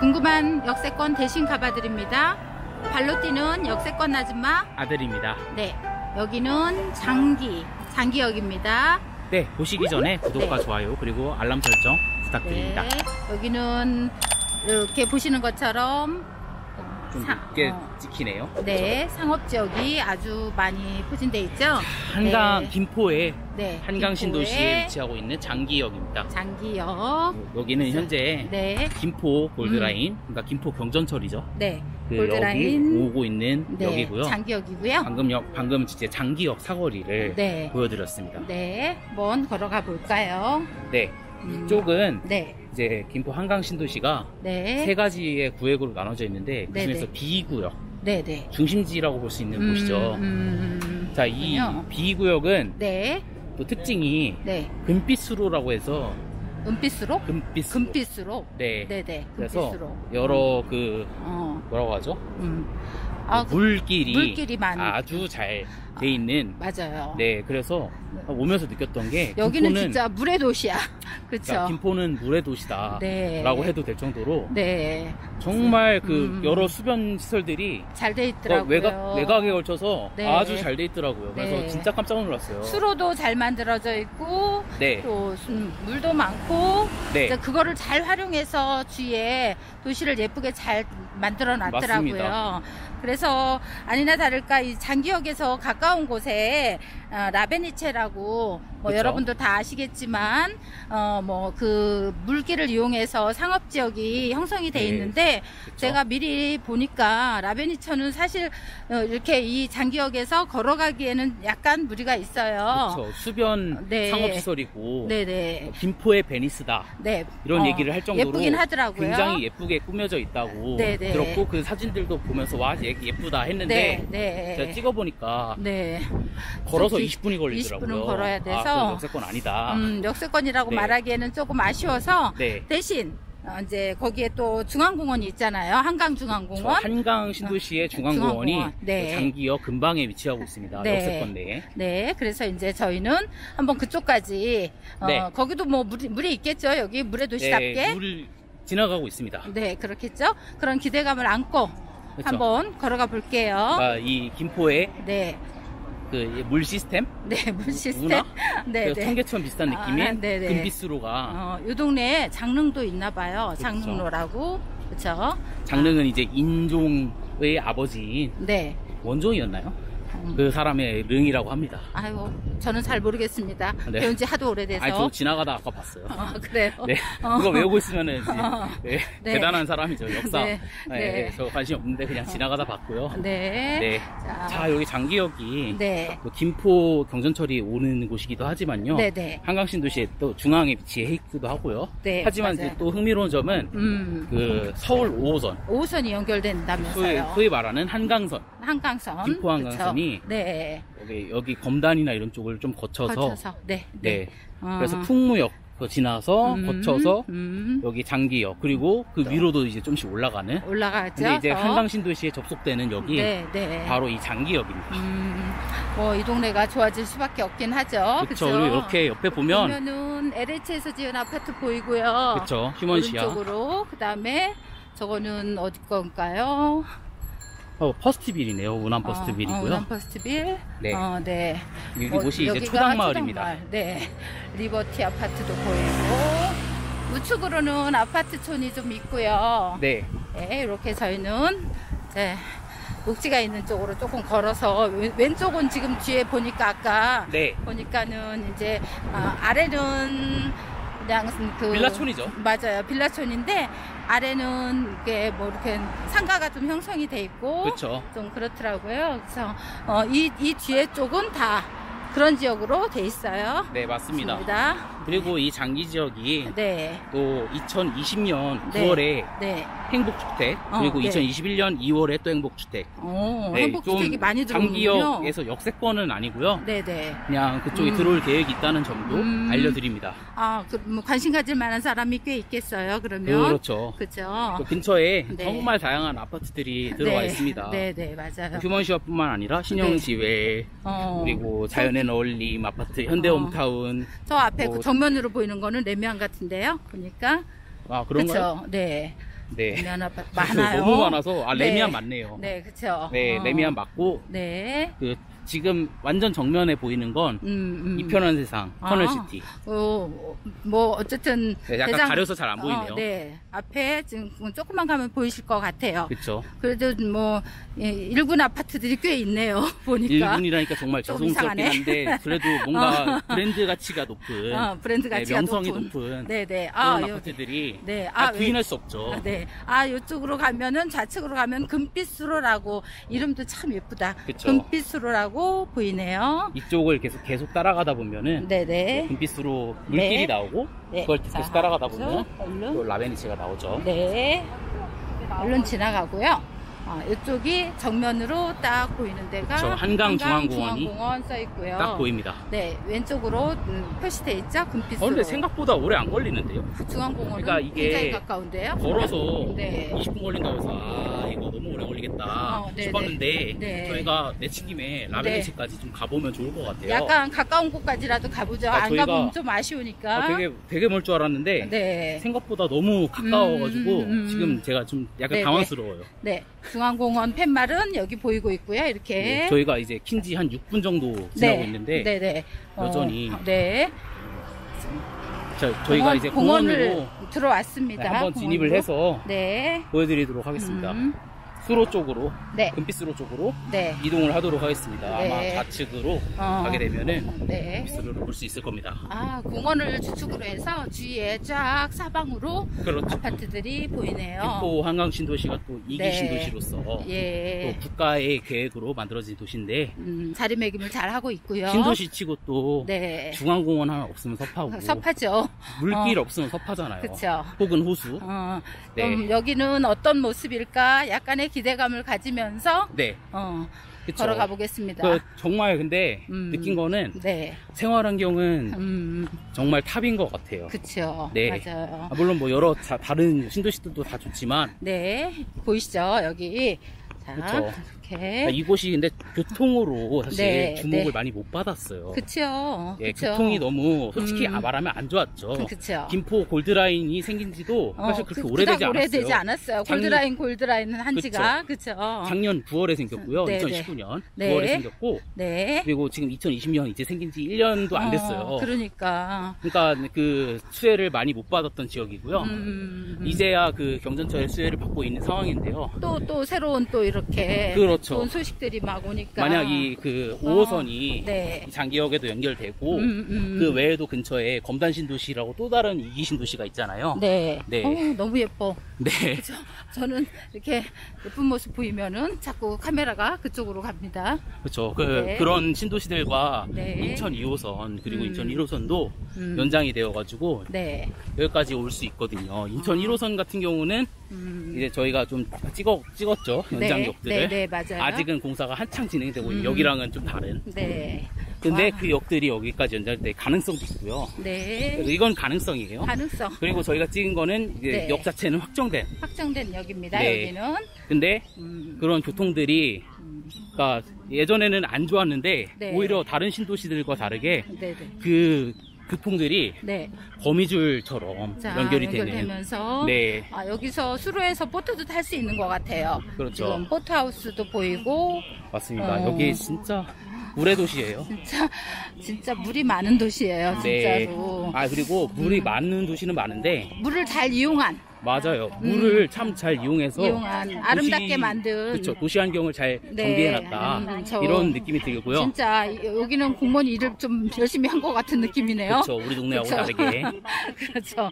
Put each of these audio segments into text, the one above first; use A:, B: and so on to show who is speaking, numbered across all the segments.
A: 궁금한 역세권 대신 가봐드립니다. 발로 뛰는 역세권 아줌마.
B: 아들입니다.
A: 네. 여기는 장기, 장기역입니다.
B: 네, 보시기 전에 구독과
A: 네.
B: 좋아요 그리고 알람 설정 부탁드립니다.
A: 네. 여기는 이렇게 보시는 것처럼
B: 좀
A: 사-
B: 늦게
A: 어.
B: 찍히네요.
A: 네, 상업 지역이 아주 많이 포진돼 있죠.
B: 한강
A: 네.
B: 김포에
A: 네.
B: 한강 신도시에
A: 김포의
B: 위치하고 있는 장기역입니다.
A: 장기역.
B: 여기는 현재
A: 네.
B: 김포 골드라인, 그러니까 김포 경전철이죠.
A: 네.
B: 그
A: 골드라인.
B: 오고 있는
A: 네.
B: 역이고요.
A: 장기역이고요.
B: 방금 역, 방금 이제 장기역 사거리를
A: 네.
B: 보여드렸습니다.
A: 네. 한번 걸어가 볼까요?
B: 네,
A: 음.
B: 이쪽은
A: 네.
B: 이제 김포 한강 신도시가
A: 네.
B: 세 가지의 구역으로 나눠져 있는데 그
A: 네,
B: 중에서
A: 네.
B: B구역,
A: 네, 네.
B: 중심지라고 볼 수 있는 곳이죠.
A: 음,
B: 자, 이
A: 그렇군요.
B: B구역은
A: 네.
B: 또 특징이
A: 네.
B: 금빛수로라고 해서
A: 은빛으로?
B: 금빛수로.
A: 금빛으로?
B: 네.
A: 네, 네.
B: 그래서. 여러 그
A: 어.
B: 뭐라고 하죠?
A: 음. 아, 그-
B: 물길이,
A: 물길이
B: 아주 잘 돼 있는
A: 맞아요.
B: 네 그래서 오면서 느꼈던 게
A: 여기는
B: 김포는
A: 진짜 물의 도시야. 그렇죠?
B: 그러니까 김포는 물의 도시다라고
A: 네.
B: 해도 될 정도로
A: 네.
B: 정말 그
A: 음.
B: 여러 수변 시설들이
A: 잘돼
B: 어,
A: 있더라고요.
B: 외곽 외곽에 걸쳐서
A: 네.
B: 아주 잘 돼 있더라고요. 그래서
A: 네.
B: 진짜 깜짝 놀랐어요.
A: 수로도 잘 만들어져 있고
B: 네,
A: 또 음, 물도 많고
B: 네,
A: 그거를 잘 활용해서 주위에 도시를 예쁘게 잘 만들어 놨더라고요. 그래서 아니나 다를까 이 장기역에서 가까운 곳에 어, 라베니체라고 뭐. 여러분도 다 아시겠지만 어 뭐 그 물길을 이용해서 상업 지역이 형성이 돼
B: 네.
A: 있는데
B: 그쵸?
A: 제가 미리 보니까 라베니처는 사실 어, 이렇게 이 장기역에서 걸어가기에는 약간 무리가 있어요.
B: 그쵸. 수변
A: 네.
B: 상업 시설이고
A: 네네.
B: 김포의 베니스다
A: 네.
B: 이런
A: 어,
B: 얘기를 할 정도로
A: 예쁘긴 하더라고요.
B: 굉장히 예쁘게 꾸며져 있다고
A: 네, 네.
B: 들었고 그 사진들도 보면서 와 예- 예쁘다 했는데
A: 네, 네.
B: 제가 찍어 보니까
A: 네.
B: 걸어서
A: 좀
B: 20분이 걸리더라고요.
A: 20분은 걸어야 돼서.
B: 아, 역세권 아니다.
A: 음, 역세권이라고
B: 네.
A: 말하기에는 조금 아쉬워서
B: 네.
A: 대신 어, 이제 거기에 또 중앙공원이 있잖아요.
B: 저
A: 한강 중앙공원.
B: 한강 신도시의 중앙공원이
A: 중앙공원. 네.
B: 장기역 근방에 위치하고 있습니다.
A: 네.
B: 역세권 내에.
A: 네, 그래서 이제 저희는 한번 그쪽까지 어,
B: 네.
A: 거기도 뭐 물이, 물이 있겠죠. 여기 물의 도시답게.
B: 네, 물 지나가고 있습니다.
A: 네, 그렇겠죠. 그런 기대감을 안고
B: 그렇죠.
A: 한번 걸어가 볼게요.
B: 아, 이 김포의
A: 네,
B: 그 물 시스템,
A: 네, 물 시스템.
B: 문화?
A: 네,
B: 그래서
A: 네.
B: 통계처럼 비슷한
A: 아,
B: 느낌의
A: 네네.
B: 금빛수로가
A: 어, 이 동네에 장릉도 있나 봐요.
B: 그렇죠.
A: 장릉로라고. 그렇죠?
B: 장릉은 이제 인종의 아버지인
A: 네.
B: 원종이었나요?
A: 음.
B: 그 사람의 릉이라고 합니다.
A: 아유, 저는 잘 모르겠습니다.
B: 네.
A: 배운 지 하도 오래돼서.
B: 아니 저 지나가다 아까 봤어요.
A: 어, 그래요?
B: 네,
A: 어.
B: 그거 외우고 있으면은 이제
A: 어.
B: 네,
A: 네.
B: 대단한 사람이죠 역사.
A: 네,
B: 네,
A: 네.
B: 저 관심 없는데 그냥 지나가다 봤고요.
A: 네.
B: 네.
A: 자,
B: 자 여기 장기역이
A: 네.
B: 뭐 김포 경전철이 오는 곳이기도 하지만요.
A: 네, 네.
B: 한강신도시에 또 중앙에 위치해 있기도 하고요.
A: 네,
B: 하지만 또 흥미로운 점은
A: 음.
B: 그 서울 5호선,
A: 5호선이
B: 소위,
A: 연결된다면서요.
B: 소위 말하는 한강선,
A: 한강선.
B: 김포 한강선이
A: 네.
B: 여기, 여기 검단이나 이런 쪽을 좀 거쳐서,
A: 거쳐서. 네.
B: 네.
A: 어.
B: 그래서 풍무역 그 지나서
A: 음,
B: 거쳐서
A: 음.
B: 여기 장기역 그리고 그 위로도 이제 좀씩 올라가는.
A: 올라가죠.
B: 근데 이제
A: 어.
B: 한강신도시에 접속되는 역이
A: 네, 네.
B: 바로 이 장기역입니다.
A: 음, 뭐이 동네가 좋아질 수밖에 없긴 하죠.
B: 그렇죠. 그리고 이렇게 옆에 보면
A: 보면은 LH에서 지은 아파트 보이고요.
B: 그렇죠. 휴먼시아.
A: 오른쪽으로 그다음에 저거는 어디 건가요?
B: 어, 퍼스트빌이네요. 운암
A: 어,
B: 퍼스트빌이고요.
A: 운암 퍼스트빌.
B: 네.
A: 어, 네.
B: 여기
A: 어,
B: 곳이 이제 초당마을입니다.
A: 초당마을. 네. 리버티 아파트도 보이고 우측으로는 아파트촌이 좀 있고요.
B: 네.
A: 네, 이렇게 저희는 이제 녹지가 있는 쪽으로 조금 걸어서 왼- 왼쪽은 지금 뒤에 보니까 아까
B: 네.
A: 보니까는 이제 아, 아래는 그냥 그
B: 빌라촌이죠.
A: 맞아요 빌라촌인데 아래는 이게 뭐 이렇게 상가가 좀 형성이 돼 있고
B: 그렇죠.
A: 좀 그렇더라고요. 그래서 어, 이, 이 뒤에 쪽은 다 그런 지역으로 돼 있어요.
B: 네, 맞습니다.
A: 맞습니다.
B: 그리고 이 장기 지역이
A: 네,
B: 또 2020년
A: 네.
B: 9월에
A: 네.
B: 행복주택
A: 어,
B: 그리고
A: 네.
B: 2021년 2월에 또 행복주택.
A: 오,
B: 네,
A: 행복주택이
B: 좀
A: 많이 들어오는군요.
B: 장기역에서 역세권은 아니고요.
A: 네네.
B: 그냥 그쪽에
A: 음.
B: 들어올 계획이 있다는 점도
A: 음.
B: 알려드립니다.
A: 아, 그, 뭐 관심 가질 만한 사람이 꽤 있겠어요. 그러면.
B: 그렇죠.
A: 그죠.
B: 그 근처에
A: 네.
B: 정말 다양한 아파트들이 들어와
A: 네,
B: 있습니다.
A: 네, 네, 맞아요.
B: 휴먼시아뿐만 아니라 신영지회
A: 어,
B: 그리고 자연의 어울림 아파트 현대홈타운
A: 저 앞에
B: 뭐-
A: 그 정면으로 보이는 거는 레미안 같은데요. 보니까.
B: 아 그런가요?
A: 그렇죠. 네.
B: 네.
A: 레미안 아파트
B: 그래서
A: 많아요.
B: 너무 많아서 아
A: 네.
B: 레미안 맞네요.
A: 네, 그렇죠.
B: 네,
A: 어.
B: 레미안 맞고
A: 네.
B: 그 지금 완전 정면에 보이는 건
A: 음, 음.
B: 이편한 세상
A: 아.
B: 터널시티.
A: 어, 뭐 어쨌든
B: 네, 약간
A: 대장-
B: 가려서 잘 안 보이네요.
A: 어, 네. 앞에 지금 조금만 가면 보이실 것 같아요.
B: 그렇죠.
A: 그래도 뭐 예, 일군 아파트들이 꽤 있네요. 보니까.
B: 일본이라니까 정말
A: 좀
B: 죄송스럽긴. 한데 그래도 뭔가 브랜드 가치가 높은
A: 어, 브랜드
B: 네,
A: 가치가
B: 명성이
A: 높은.
B: 높은
A: 네, 네.
B: 그런
A: 아, 여기.
B: 아파트들이
A: 네.
B: 아,
A: 아,
B: 부인할 수 없죠.
A: 아, 네. 아, 이쪽으로 가면은 좌측으로 가면 금빛수로라고 이름도 참 예쁘다.
B: 그쵸.
A: 금빛수로라고 보이네요.
B: 이쪽을 계속 계속 따라가다 보면은
A: 네, 네.
B: 금빛으로 물길이
A: 네.
B: 나오고
A: 네.
B: 그걸
A: 자,
B: 계속 따라가다
A: 그래서
B: 보면
A: 얼른
B: 또 라베니치가 나오죠.
A: 네. 얼른 지나가고요. 아, 이쪽이 정면으로 딱 보이는 데가
B: 그쵸, 한강 중앙공원이
A: 중앙공원 써 있고요.
B: 딱 보입니다.
A: 네, 왼쪽으로 음, 표시돼 있죠. 금빛으로.
B: 어, 근데 생각보다 오래 안 걸리는데요.
A: 중앙공원은
B: 그러니까 이게
A: 굉장히 가까운데요.
B: 걸어서
A: 네.
B: 20분 걸린다고 해서 아 이거 너무 오래 걸리겠다
A: 어, 네네.
B: 싶었는데
A: 네.
B: 저희가 내친 김에 라베니치까지 좀 가보면 좋을 것 같아요.
A: 약간 가까운 곳까지라도 가보죠.
B: 아,
A: 안 가보면 좀 아쉬우니까.
B: 아, 되게 되게 멀 줄 알았는데
A: 네.
B: 생각보다 너무 가까워가지고
A: 음, 음, 음, 음.
B: 지금 제가 좀 약간
A: 네네.
B: 당황스러워요.
A: 네. 중앙공원 팻말은 여기 보이고 있고요. 이렇게.
B: 네, 저희가 이제 킨지 한 6분 정도 지나고 있는데
A: 네네. 어,
B: 여전히
A: 네.
B: 저, 저희가
A: 공원,
B: 이제 공원으로
A: 들어왔습니다.
B: 네, 한번 진입을
A: 공원으로.
B: 해서
A: 네.
B: 보여드리도록 하겠습니다.
A: 음,
B: 수로 쪽으로
A: 네.
B: 금빛수로 쪽으로
A: 네.
B: 이동을 하도록 하겠습니다.
A: 네.
B: 아마 좌측으로
A: 어.
B: 가게 되면은
A: 네.
B: 금빛수로를 볼 수 있을 겁니다.
A: 아, 공원을 주축으로 해서 주위에 쫙 사방으로
B: 그렇죠.
A: 아파트들이 보이네요.
B: 김포 한강 신도시가 또 이기
A: 네.
B: 신도시로서
A: 예.
B: 또 국가의 계획으로 만들어진 도시인데
A: 음, 자리매김을 잘 하고 있고요.
B: 신도시 치고 또
A: 네.
B: 중앙공원 하나 없으면 섭하고
A: 섭하죠.
B: 물길
A: 어.
B: 없으면 섭하잖아요.
A: 그쵸.
B: 혹은 호수.
A: 어,
B: 네.
A: 그럼 여기는 어떤 모습일까? 약간의 기 대감을 가지면서
B: 네.
A: 어,
B: 그쵸.
A: 걸어가 보겠습니다.
B: 그 정말 근데
A: 음.
B: 느낀 거는
A: 네.
B: 생활 환경은
A: 음,
B: 정말 탑인 것 같아요.
A: 그쵸.
B: 네.
A: 맞아요.
B: 아, 물론 뭐 여러 자- 다른 신도시들도 다 좋지만
A: 네. 보이시죠? 여기. 자,
B: 그쵸.
A: 이렇게.
B: 아, 이곳이 근데 교통으로 사실
A: 네,
B: 주목을
A: 네.
B: 많이 못 받았어요.
A: 그쵸.
B: 예,
A: 그쵸.
B: 교통이 너무 솔직히
A: 음.
B: 아, 말하면 안 좋았죠.
A: 그쵸.
B: 김포 골드라인이 생긴 지도
A: 어,
B: 사실 그렇게
A: 그-
B: 오래되지 않았어요.
A: 오래되지 않았어요.
B: 작년-
A: 골드라인, 골드라인은 한 지가. 그쵸.
B: 작년 9월에 생겼고요.
A: 네, 네.
B: 2019년
A: 네.
B: 9월에 생겼고
A: 네.
B: 그리고 지금 2020년 이제 생긴 지 1년도 안 됐어요.
A: 어, 그러니까.
B: 그러니까 그 수혜를 많이 못 받았던 지역이고요.
A: 음, 음.
B: 이제야 그 경전철의 수혜를 받고 있는 상황인데요.
A: 또, 또 새로운 또 이 렇게.
B: 그렇죠.
A: 좋은 소식들이 막 오니까.
B: 만약 이 그 5호선이
A: 네.
B: 장기역에도 연결되고
A: 음, 음.
B: 그 외에도 근처에 검단 신도시라고 또 다른 이기 신도시가 있잖아요.
A: 네.
B: 네.
A: 어, 너무 예뻐.
B: 네.
A: 그죠? 저는 이렇게 예쁜 모습 보이면은 자꾸 카메라가 그쪽으로 갑니다.
B: 그렇죠. 그
A: 네.
B: 그런 신도시들과
A: 네.
B: 인천 2호선 그리고
A: 음.
B: 인천 1호선도
A: 음.
B: 연장이 되어 가지고
A: 네.
B: 여기까지 올 수 있거든요. 인천 1호선 같은 경우는
A: 음.
B: 이제 저희가 좀 찍어 찍었죠 연장역들을.
A: 네, 네, 네, 맞아요.
B: 아직은 공사가 한창 진행되고
A: 음.
B: 여기랑은 좀 다른.
A: 네.
B: 근데
A: 와.
B: 그 역들이 여기까지 연장될 가능성도 있고요.
A: 네.
B: 이건 가능성이에요.
A: 가능성.
B: 그리고 저희가 찍은 거는 이제
A: 네.
B: 역 자체는 확정된.
A: 확정된 역입니다.
B: 네.
A: 여기는.
B: 근데
A: 음.
B: 그런 교통들이
A: 음.
B: 그러니까 예전에는 안 좋았는데
A: 네.
B: 오히려 다른 신도시들과 다르게
A: 네, 네.
B: 그 교통들이
A: 네.
B: 거미줄처럼
A: 자,
B: 연결이 되는. 네.
A: 아, 여기서 수로에서 보트도 탈 수 있는 것 같아요.
B: 그렇죠.
A: 지금 보트하우스도 보이고
B: 맞습니다.
A: 어.
B: 여기 진짜 물의 도시예요.
A: 진짜 진짜 물이 많은 도시예요.
B: 네.
A: 진짜로.
B: 아 그리고 물이 많은 도시는 많은데
A: 물을 잘 이용한
B: 맞아요. 물을 참 잘 이용해서
A: 음. 이용한 아름답게 만든
B: 그렇죠. 도시 환경을 잘
A: 네.
B: 정비해놨다
A: 음, 저-
B: 이런 느낌이 들고요.
A: 진짜 여기는 공무원이 일을 좀 열심히 한 것 같은 느낌이네요.
B: 그렇죠. 우리 동네하고
A: 그쵸?
B: 다르게.
A: 그렇죠.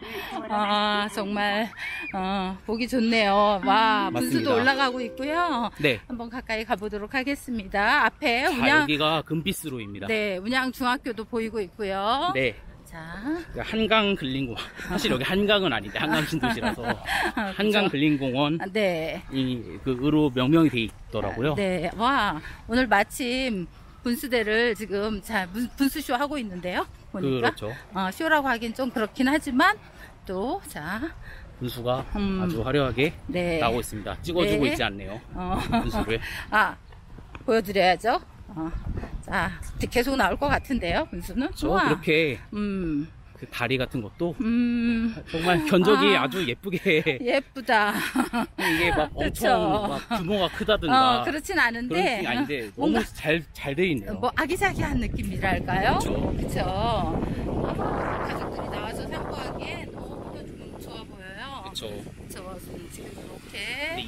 A: 아 정말 어, 보기 좋네요. 와 분수도
B: 맞습니다.
A: 올라가고 있고요.
B: 네.
A: 한번 가까이 가보도록 하겠습니다. 앞에
B: 자,
A: 운양
B: 여기가 금빛수로입니다.
A: 네 운양 중학교도 보이고 있고요.
B: 네.
A: 자
B: 한강 근린공원. 사실 여기 한강은 아닌데 한강 신도시라서 한강 근린공원
A: 아, 네.
B: 이그 으로 명명이 돼 있더라고요.
A: 네. 와 오늘 마침 분수대를 지금 자 분- 분수쇼 하고 있는데요. 보니까
B: 그렇죠.
A: 어, 쇼라고 하긴 좀 그렇긴 하지만 또 자
B: 분수가
A: 음.
B: 아주 화려하게
A: 네.
B: 나오고 있습니다. 찍어주고
A: 네.
B: 있지 않네요.
A: 어,
B: 분수를.
A: 아 보여드려야죠. 어, 자 계속 나올 것 같은데요. 분수는.
B: 저
A: 우와.
B: 그렇게
A: 음.
B: 그 다리 같은 것도
A: 음,
B: 정말 견적이
A: 아.
B: 아. 주 예쁘게
A: 예쁘다.
B: 이게 막. 엄청 막 규모가 크다든가
A: 어, 그렇진 않은데.
B: 아닌데 너무 잘 잘 돼 있네요.
A: 뭐 아기자기한 느낌이랄까요?
B: 그쵸.
A: 아, 가족들이 나와서 상고하기에 너무 좀 좋아 보여요.
B: 그렇죠.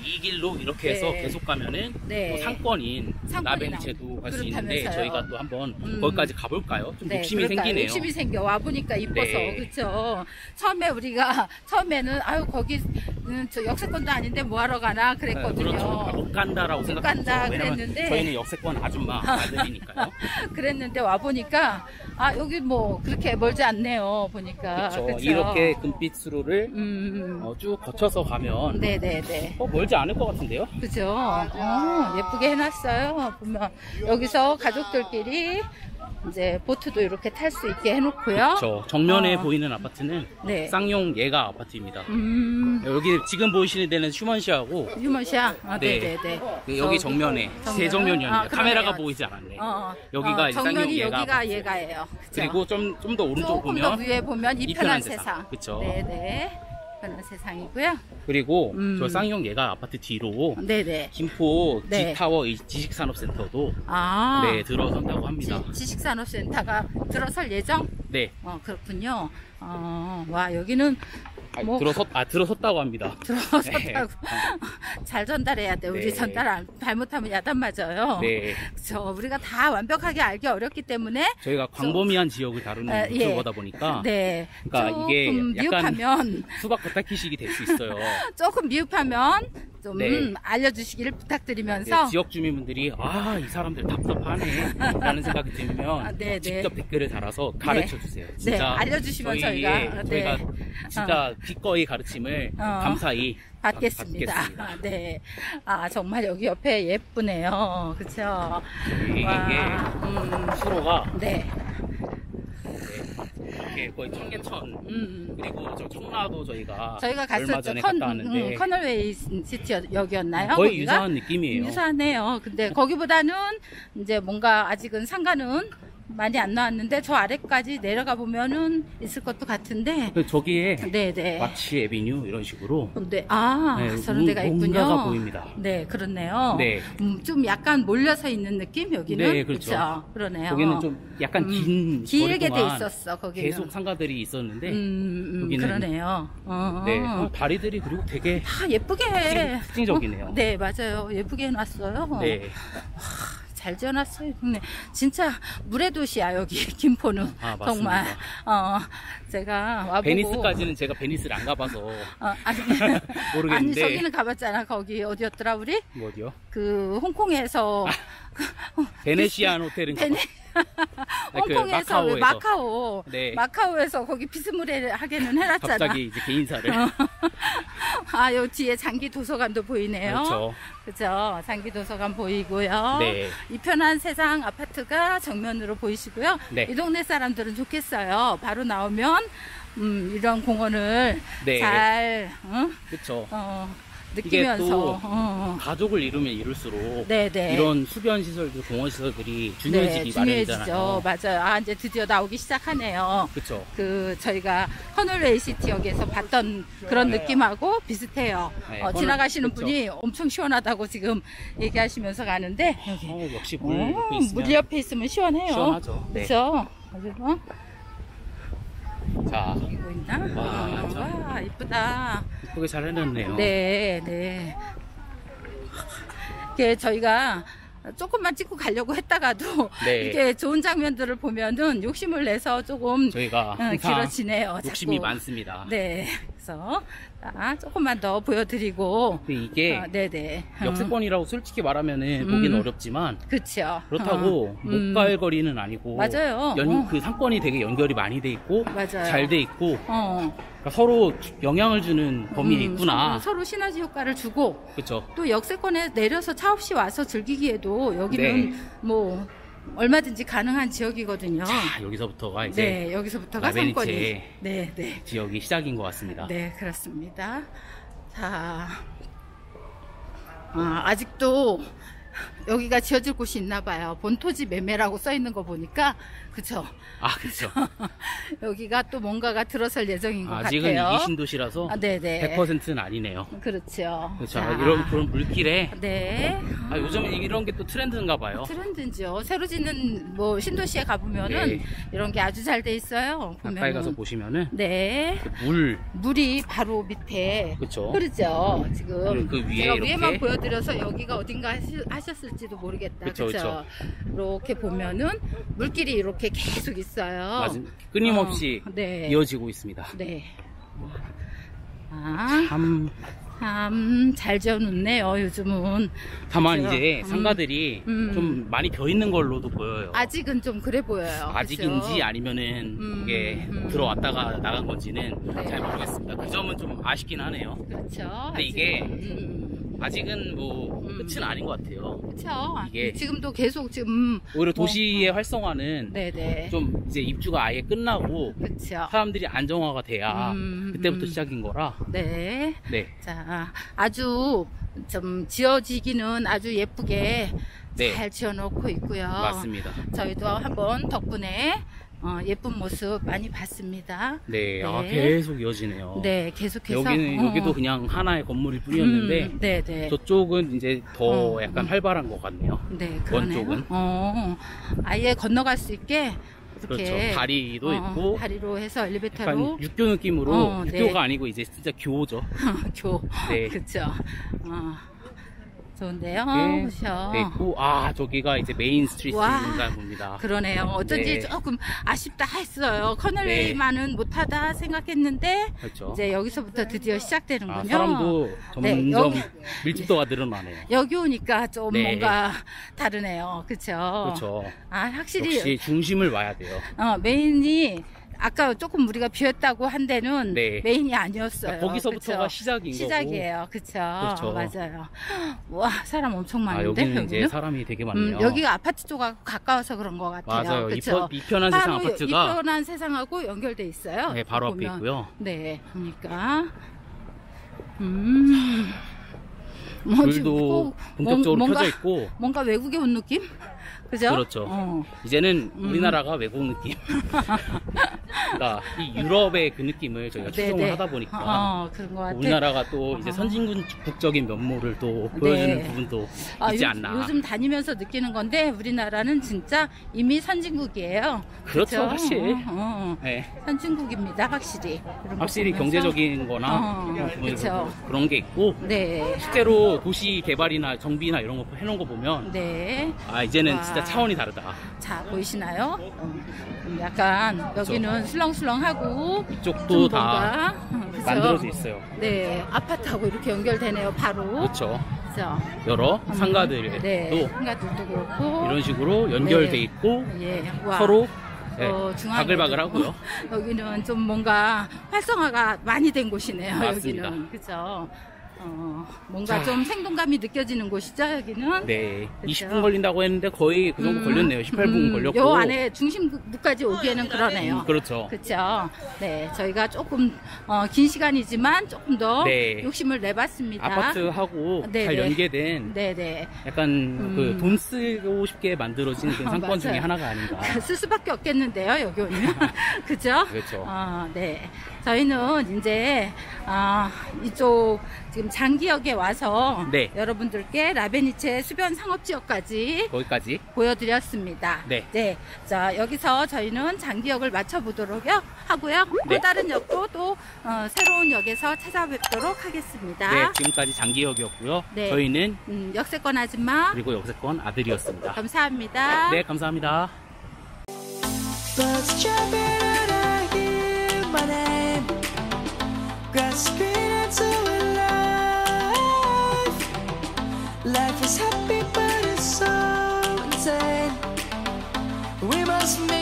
A: 이
B: 길로 이렇게 해서
A: 네.
B: 계속 가면은
A: 네.
B: 뭐 상권인 나베니체도 갈 수 있는데. 저희가 또 한번
A: 음.
B: 거기까지 가볼까요? 좀
A: 네,
B: 욕심이
A: 그러니까
B: 생기네요.
A: 욕심이 생겨 와 보니까 이뻐서
B: 네.
A: 그렇죠. 처음에 우리가 처음에는 아유 거기 음, 저 역세권도 아닌데 뭐 하러 가나
B: 네,
A: 그랬거든요.
B: 그렇죠. 아, 못 간다라고
A: 못 간다
B: 생각했죠. 왜냐면
A: 그랬는데.
B: 저희는 역세권 아줌마 아들이니까요.
A: 그랬는데 와 보니까 아 여기 뭐 그렇게 멀지 않네요. 보니까
B: 그렇죠.
A: 그쵸?
B: 이렇게 금빛 수로를
A: 음,
B: 어, 쭉 거쳐서 가면
A: 네네네.
B: 어, 멀지 않을 것 같은데요?
A: 그죠? 어, 예쁘게 해놨어요. 보면 여기서 가족들끼리 이제 보트도 이렇게 탈 수 있게 해놓고요.
B: 저 정면에
A: 어.
B: 보이는 아파트는
A: 네.
B: 쌍용 예가 아파트입니다.
A: 음,
B: 여기 지금 보이시는 데는 슈먼시하고
A: 유머시야. 아,
B: 네.
A: 네네네.
B: 그 여기
A: 저-
B: 정면에
A: 정면?
B: 세 정면이었는데
A: 아,
B: 카메라가. 보이지 않았네.
A: 어, 어.
B: 여기가
A: 어,
B: 쌍용 예가
A: 여기가. 얘가예요. 그죠?
B: 그리고 좀 좀 더 오른쪽
A: 조금 더
B: 보면
A: 위에 보면 이 편한 세상.
B: 그쵸.
A: 네네. 편한 세상이고요.
B: 그리고
A: 음.
B: 저 쌍용 예가 아파트 뒤로
A: 네네.
B: 김포
A: 네.
B: G타워 이 지식산업센터도
A: 아.
B: 네 들어선다고 합니다.
A: 지, 식산업센터가 들어설 예정?
B: 네
A: 어, 그렇군요. 어, 와, 여기는
B: 아,
A: 뭐-
B: 들어섰 아 들어섰다고 합니다.
A: 들어섰다고.
B: 네.
A: 잘 전달해야 돼. 우리
B: 네.
A: 전달 안, 잘못하면 야단 맞아요.
B: 네
A: 저 우리가 다 완벽하게 알기 어렵기 때문에
B: 저희가 광범위한 지역을 다루는
A: 아, 예.
B: 유튜버다 보니까
A: 네.
B: 그러니까
A: 조금
B: 이게
A: 미흡하면
B: 수박 겉핥기식이 될 수 있어요.
A: 조금 미흡하면 좀
B: 네.
A: 알려주시기를
B: 네,
A: 부탁드리면서
B: 지역 주민분들이 아 이 사람들 답답하네 라는 생각이 들면
A: 아, 네, 네.
B: 직접 댓글을 달아서 가르쳐 주세요.
A: 네, 알려주시면
B: 저희의-
A: 저희가, 네.
B: 저희가 진짜 기꺼이 가르침을
A: 어.
B: 감사히
A: 받겠습니다.
B: 받겠습니다.
A: 아, 네. 아, 정말 여기 옆에 예쁘네요. 그쵸?
B: 이게
A: 와, 음,
B: 수로가
A: 네.
B: 이렇게 거의 청계천
A: 음.
B: 그리고 저 청라도 저희가
A: 저희가
B: 얼마
A: 갔었죠.
B: 전에
A: 컨, 음, 커널웨이 시티 여기였나요?
B: 거의
A: 거기가?
B: 유사한 느낌이에요.
A: 유사하네요. 근데 거기보다는 이제 뭔가 아직은 상가는 많이 안 나왔는데 저 아래까지 내려가 보면은 있을 것도 같은데.
B: 그 저기에
A: 네네.
B: 마치 에비뉴 이런 식으로
A: 네, 아,
B: 네,
A: 저런 데가 있군요.
B: 보입니다.
A: 네, 그렇네요.
B: 네.
A: 음, 좀 약간 몰려서 있는 느낌 여기는.
B: 네, 그렇죠.
A: 그쵸? 그러네요.
B: 거기는 좀 약간
A: 음,
B: 긴
A: 길게 돼 있었어 거기는.
B: 계속 상가들이 있었는데
A: 음, 음,
B: 여기는-
A: 그러네요. 어,
B: 네
A: 어.
B: 어, 다리들이 그리고 되게
A: 다 예쁘게
B: 특징- 특징적이네요.
A: 어? 네, 맞아요. 예쁘게 해놨어요.
B: 네
A: 잘 지어놨어요. 근데 진짜 물의 도시야 여기 김포는
B: 아, 맞습니다.
A: 정말. 어, 제가 와보고
B: 베니스까지는 제가 베니스를 안 가봐서
A: 어, 아니,
B: 모르겠는데
A: 아니 저기는 가봤잖아. 거기 어디였더라 우리?
B: 뭐 어디요?
A: 그 홍콩에서
B: 베네시안 호텔은
A: 베네 홍콩에서 왜
B: 마카오에서.
A: 마카오
B: 네.
A: 마카오에서 거기 비스무리하게는 해놨잖아.
B: 갑자기 이제 개인사를
A: 아, 요 뒤에 장기 도서관도 보이네요.
B: 그렇죠.
A: 그죠. 장기 도서관 보이고요.
B: 네.
A: 이 편한 세상 아파트가 정면으로 보이시고요.
B: 네.
A: 이 동네 사람들은 좋겠어요. 바로 나오면 음, 이런 공원을
B: 네.
A: 잘 어?
B: 그렇죠.
A: 어, 느끼면서
B: 또
A: 어, 어.
B: 가족을 이루면 이룰수록
A: 네네.
B: 이런 수변 시설들, 공원 시설들이
A: 네,
B: 중요해지기
A: 중요해지죠.
B: 마련이잖아요.
A: 맞아요. 아, 이제 드디어 나오기 시작하네요.
B: 그렇죠.
A: 그 저희가 커널웨이 시티 역에서 봤던 그런 느낌하고 비슷해요.
B: 네,
A: 어, 지나가시는
B: 그쵸.
A: 분이 엄청 시원하다고 지금 얘기하시면서 가는데
B: 어, 역시 물
A: 오,
B: 옆에 있으면
A: 물 옆에 있으면 시원해요.
B: 시원하죠. 네.
A: 그렇죠. 어?
B: 자
A: 보인다.
B: 와,
A: 어,
B: 참.
A: 와 이쁘다.
B: 예쁘게 잘 해놨네요.
A: 네, 네. 이게 저희가 조금만 찍고 가려고 했다가도
B: 네.
A: 이게 좋은 장면들을 보면은 욕심을 내서 조금
B: 저희가
A: 어, 길어지네요.
B: 욕심이
A: 자꾸.
B: 많습니다.
A: 네. 그래서 자, 조금만 더 보여드리고.
B: 이게
A: 어, 네네. 음,
B: 역세권이라고 솔직히 말하면은
A: 음.
B: 보기는 어렵지만
A: 그쵸.
B: 그렇다고
A: 어, 음,
B: 못갈 거리는 아니고
A: 맞아요.
B: 연,
A: 어.
B: 그 상권이 되게 연결이 많이 돼 있고. 잘 돼 있고
A: 어,
B: 그러니까 서로 영향을 주는 범위에
A: 음,
B: 있구나.
A: 서로, 서로 시너지 효과를 주고
B: 그렇죠.
A: 또 역세권에 내려서 차 없이 와서 즐기기에도 여기는
B: 네.
A: 뭐 얼마든지 가능한 지역이거든요.
B: 자 여기서부터가 이제
A: 네, 여기서부터가. 상권이. 네, 네.
B: 지역이 시작인 것 같습니다.
A: 네, 그렇습니다. 자, 아, 아직도 여기가 지어질 곳이 있나 봐요. 본토지 매매라고 써 있는 거 보니까 그쵸?
B: 아, 그렇죠.
A: 여기가 또 뭔가가 들어설 예정인 것
B: 아직은
A: 같아요.
B: 이기 신도시라서
A: 아, 네네.
B: 100%는 아니네요.
A: 그렇죠.
B: 그렇죠.
A: 자,
B: 이런 그런 물길에
A: 네.
B: 아, 요즘 이런 게 또 트렌드인가 봐요.
A: 트렌드죠. 새로 짓는 뭐 신도시에 가보면은
B: 네.
A: 이런 게 아주 잘 돼 있어요.
B: 가까이
A: 보면은.
B: 가서 보시면은
A: 네.
B: 물
A: 물이 바로 밑에
B: 그렇죠.
A: 흐르죠. 지금
B: 그 위에
A: 제가
B: 이렇게.
A: 위에만 보여드려서 여기가 어딘가 하시, 하 셨을지도 모르겠다.
B: 그쵸,
A: 그렇죠. 이렇게 보면은 물길이 이렇게 계속 있어요.
B: 맞은 끊임없이
A: 어, 네.
B: 이어지고 있습니다.
A: 네. 아,
B: 참
A: 참 잘 지어놓네요. 요즘은
B: 다만
A: 그죠?
B: 이제
A: 음.
B: 상가들이
A: 음.
B: 좀 많이 비어 있는 걸로도 보여요.
A: 아직은 좀 그래 보여요.
B: 아직인지
A: 그쵸?
B: 아니면은
A: 음,
B: 이게
A: 음.
B: 들어왔다가 나간 건지는
A: 네.
B: 잘 모르겠습니다. 그 점은 좀 아쉽긴 하네요.
A: 그렇죠.
B: 근데 이게
A: 음,
B: 아직은 뭐
A: 음.
B: 끝은 아닌 것 같아요.
A: 그렇죠.
B: 이게-
A: 지금도 계속 지금
B: 오히려
A: 뭐,
B: 도시의 활성화는
A: 네네.
B: 좀 이제 입주가 아예 끝나고
A: 그렇죠.
B: 사람들이 안정화가 돼야
A: 음,
B: 그때부터
A: 음.
B: 시작인 거라
A: 네.
B: 네.
A: 자, 아주 좀 지어지기는 아주 예쁘게
B: 네.
A: 잘 지어놓고 있고요.
B: 맞습니다.
A: 저희도 한번 덕분에 어, 예쁜 모습 많이 봤습니다.
B: 네, 아,
A: 네.
B: 계속 이어지네요.
A: 네, 계속해서
B: 여기는
A: 어,
B: 여기도 그냥 하나의 건물일 뿐이었는데
A: 음, 네, 네.
B: 저쪽은 이제 더
A: 어,
B: 약간
A: 음.
B: 활발한 것 같네요.
A: 네, 그러네요.
B: 왼쪽은.
A: 어, 아예 건너갈 수 있게 이렇게
B: 그렇죠. 다리도
A: 어,
B: 있고
A: 다리로 해서 엘리베이터로
B: 육교 느낌으로
A: 어, 네.
B: 육교가 아니고 이제 진짜 교죠.
A: 교.
B: 네.
A: 그렇죠. 어, 좋은데요.
B: 네.
A: 그렇죠.
B: 네, 있고 아 저기가 이제 main street인가
A: 와.
B: 봅니다.
A: 그러네요. 어쩐지
B: 네.
A: 조금 아쉽다 했어요. 커널웨이만은 못하다 생각했는데
B: 그렇죠.
A: 이제 여기서부터 드디어 시작되는군요.
B: 아, 사람도
A: 네,
B: 점점
A: 여기-
B: 밀집도가 늘어나네요.
A: 여기 오니까 좀
B: 네.
A: 뭔가 다르네요. 그렇죠.
B: 그렇죠.
A: 아 확실히
B: 역시 중심을 와야 돼요.
A: 어, 메인이 아까 조금 우리가 비었다고 한 데는
B: 네.
A: 메인이 아니었어요.
B: 거기서부터가
A: 그쵸?
B: 시작인
A: 시작이에요.
B: 그렇죠.
A: 맞아요. 와 사람 엄청.
B: 아,
A: 많은데
B: 여기는 이제
A: 여기는?
B: 사람이 되게 많네요.
A: 음, 여기가 아파트 쪽하고 가까워서 그런 것 같아요.
B: 맞아요.
A: 그쵸?
B: 이, 편, 한 세상 아파트가
A: 이 편한 세상하고 연결돼 있어요.
B: 네, 바로 앞에
A: 보면.
B: 있고요.
A: 네, 그러니까 음. 뭐
B: 불도
A: 꼭
B: 본격적으로
A: 뭔가,
B: 켜져 있고
A: 뭔가 외국에 온 느낌? 그죠?
B: 그렇죠.
A: 어.
B: 이제는
A: 음.
B: 우리나라가 외국 느낌. 그러니까 이 유럽의 그 느낌을 저희가 추종을
A: 네네.
B: 하다 보니까
A: 어, 그런 것 같아.
B: 우리나라가 또 이제
A: 어.
B: 선진국적인 면모를 또 보여주는
A: 네.
B: 부분도
A: 아,
B: 있지
A: 요-
B: 않나.
A: 요즘 다니면서 느끼는 건데 우리나라는 진짜 이미 선진국이에요.
B: 그렇죠,
A: 그쵸?
B: 사실.
A: 어, 어.
B: 네.
A: 선진국입니다, 확실히.
B: 확실히. 경제적인 거나
A: 어,
B: 뭐
A: 그쵸.
B: 그런 게 있고
A: 네,
B: 실제로 도시 개발이나 정비나 이런 거 해놓은 거 보면
A: 네.
B: 아 이제는
A: 와.
B: 진짜 차원이 다르다.
A: 자 보이시나요? 음, 약간 여기는 술렁술렁하고
B: 이쪽도 좀다
A: 그죠?
B: 만들어져 있어요.
A: 네, 아파트하고 이렇게 연결되네요, 바로.
B: 그렇죠.
A: 그죠?
B: 여러
A: 음,
B: 상가들도
A: 네, 상가들도 그렇고.
B: 이런 식으로 연결돼
A: 네.
B: 있고
A: 예, 와.
B: 서로 네,
A: 어,
B: 바글바글하고요.
A: 여기는 좀 뭔가 활성화가 많이 된 곳이네요.
B: 맞습니다.
A: 여기는 그죠? 어, 뭔가
B: 자.
A: 좀 생동감이 느껴지는 곳이죠. 여기는.
B: 네,
A: 그쵸.
B: 20분 걸린다고 했는데 거의 그 정도
A: 음,
B: 걸렸네요. 18분
A: 음,
B: 걸렸고.
A: 요 안에 중심부까지 오기에는 그러네요.
B: 음, 그렇죠.
A: 그렇죠. 네, 저희가 조금 어, 긴 시간이지만 조금 더
B: 네.
A: 욕심을 내봤습니다.
B: 아파트하고
A: 네,
B: 잘
A: 네.
B: 연계된
A: 네, 네.
B: 약간
A: 음.
B: 그돈 쓰고 싶게 만들어진 그
A: 아,
B: 상권 중에. 하나가 아닌가.
A: 쓸 수밖에 없겠는데요, 여기 오면. 그죠?
B: 그렇죠.
A: 어, 네. 저희는 이제, 아, 이쪽, 지금 장기역에 와서
B: 네.
A: 여러분들께 라베니체 수변 상업지역까지
B: 거기까지.
A: 보여드렸습니다.
B: 네.
A: 자, 여기서 저희는 장기역을 맞춰보도록 하고요.
B: 네.
A: 또 다른 역도 또 어, 새로운 역에서 찾아뵙도록 하겠습니다.
B: 네, 지금까지 장기역이었고요.
A: 네.
B: 저희는
A: 음, 역세권 아줌마,
B: 그리고 역세권 아들이었습니다.
A: 감사합니다.
B: 네, 감사합니다.
C: Grass Life is happy but it's so insane. We must meet